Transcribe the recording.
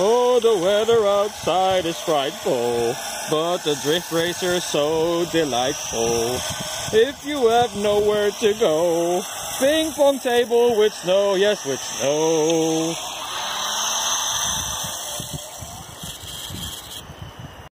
Oh, the weather outside is frightful, but the drift racer is so delightful. If you have nowhere to go, ping pong table with snow, yes, with snow.